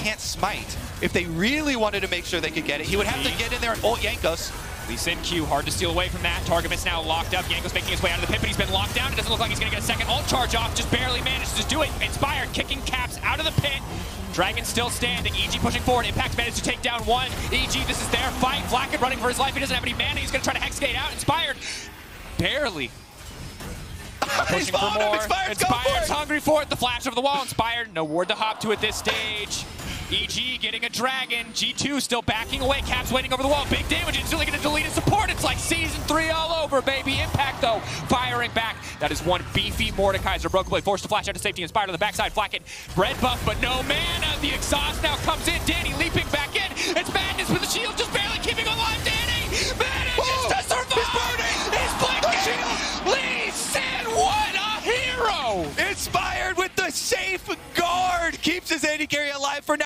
can't smite. If they really wanted to make sure they could get it, he would have to get in there and ult Jankos. Lee Sin Q, hard to steal away from that. Target Targamas now locked up. Jankos making his way out of the pit, but he's been locked down. It doesn't look like he's going to get a second ult charge off. Just barely managed to do it. Inspired kicking Caps out of the pit. Dragon still standing. EG pushing forward. Impact managed to take down one. EG, this is their fight. Flakked running for his life. He doesn't have any mana. He's going to try to Hexgate out. Inspired. Barely. Now pushing for more. Inspired's going for Inspired's hungry for it. The flash over the wall. Inspired. No ward to hop to at this stage. EG getting a dragon. G2 still backing away. Caps waiting over the wall. Big damage. It's really going to delete his support. It's like season three all over, baby. Impact, though, firing back. That is one beefy Mordekaiser. BrokenBlade forced to flash out to safety. Inspired on the backside. Flakked. Red buff, but no mana. The exhaust now comes in. Danny leaping back in. It's Madness with the shield. Just barely keeping alive. Danny manages to survive. He's burning. He's blinking. Lee Sin, what a hero. Inspired with the safe guard. Keeps his AD carry alive for now.